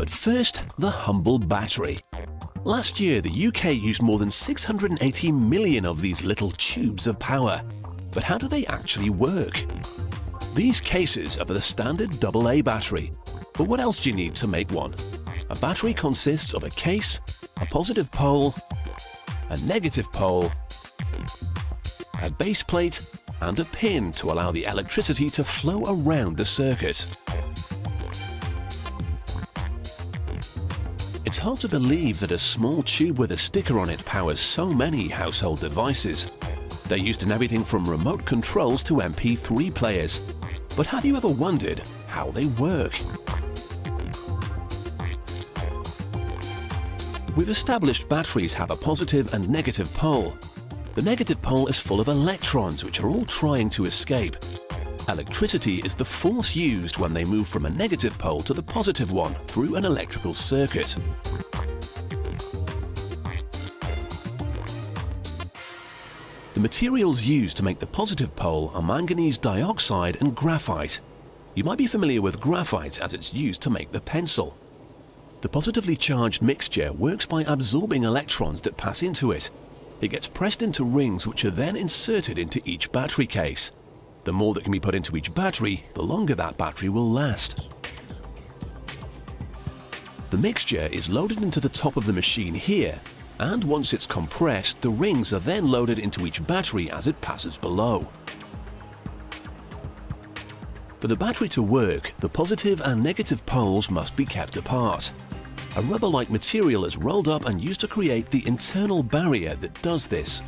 But first, the humble battery. Last year, the UK used more than 680 million of these little tubes of power. But how do they actually work? These cases are for the standard AA battery. But what else do you need to make one? A battery consists of a case, a positive pole, a negative pole, a base plate, and a pin to allow the electricity to flow around the circuit. Hard to believe that a small tube with a sticker on it powers so many household devices. They're used in everything from remote controls to MP3 players. But have you ever wondered how they work? We've established batteries have a positive and negative pole. The negative pole is full of electrons which are all trying to escape. Electricity is the force used when they move from a negative pole to the positive one through an electrical circuit. The materials used to make the positive pole are manganese dioxide and graphite. You might be familiar with graphite as it's used to make the pencil. The positively charged mixture works by absorbing electrons that pass into it. It gets pressed into rings which are then inserted into each battery case. The more that can be put into each battery, the longer that battery will last. The mixture is loaded into the top of the machine here, and once it's compressed, the rings are then loaded into each battery as it passes below. For the battery to work, the positive and negative poles must be kept apart. A rubber-like material is rolled up and used to create the internal barrier that does this.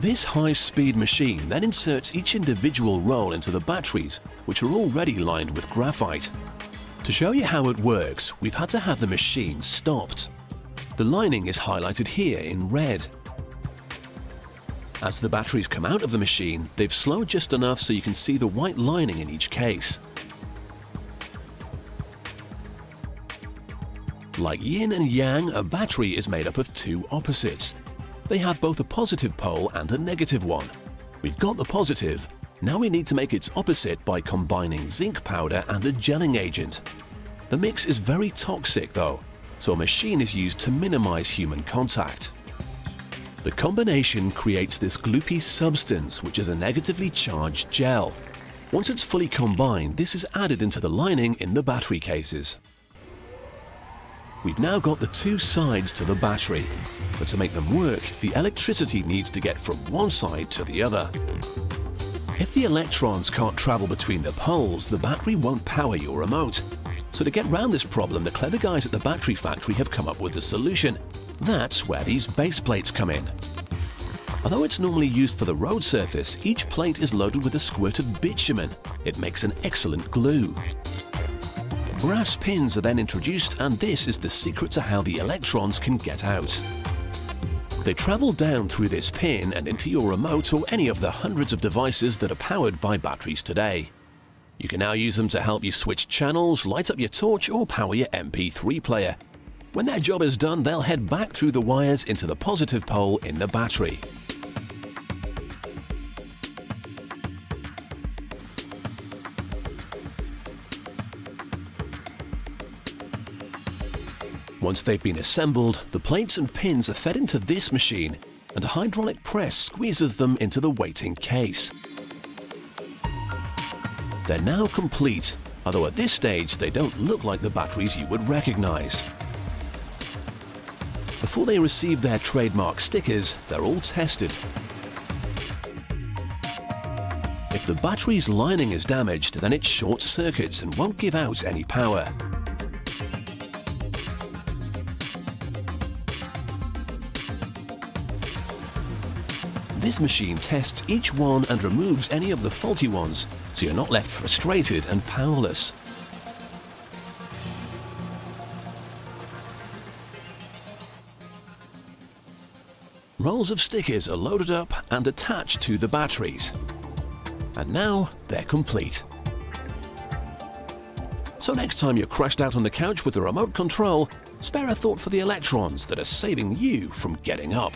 This high-speed machine then inserts each individual roll into the batteries, which are already lined with graphite. To show you how it works, we've had to have the machine stopped. The lining is highlighted here in red. As the batteries come out of the machine, they've slowed just enough so you can see the white lining in each case. Like yin and yang, a battery is made up of two opposites, they have both a positive pole and a negative one. We've got the positive, now we need to make its opposite by combining zinc powder and a gelling agent. The mix is very toxic though, so a machine is used to minimize human contact. The combination creates this gloopy substance which is a negatively charged gel. Once it's fully combined, this is added into the lining in the battery cases. We've now got the two sides to the battery, but to make them work, the electricity needs to get from one side to the other. If the electrons can't travel between the poles, the battery won't power your remote. So to get round this problem, the clever guys at the battery factory have come up with a solution. That's where these base plates come in. Although it's normally used for the road surface, each plate is loaded with a squirt of bitumen. It makes an excellent glue. Brass pins are then introduced and this is the secret to how the electrons can get out. They travel down through this pin and into your remote or any of the hundreds of devices that are powered by batteries today. You can now use them to help you switch channels, light up your torch or power your MP3 player. When their job is done, they'll head back through the wires into the positive pole in the battery. Once they've been assembled, the plates and pins are fed into this machine and a hydraulic press squeezes them into the waiting case. They're now complete, although at this stage they don't look like the batteries you would recognize. Before they receive their trademark stickers, they're all tested. If the battery's lining is damaged, then it short circuits and won't give out any power. This machine tests each one and removes any of the faulty ones, so you're not left frustrated and powerless. Rolls of stickers are loaded up and attached to the batteries. And now they're complete. So next time you're crashed out on the couch with the remote control, spare a thought for the electrons that are saving you from getting up.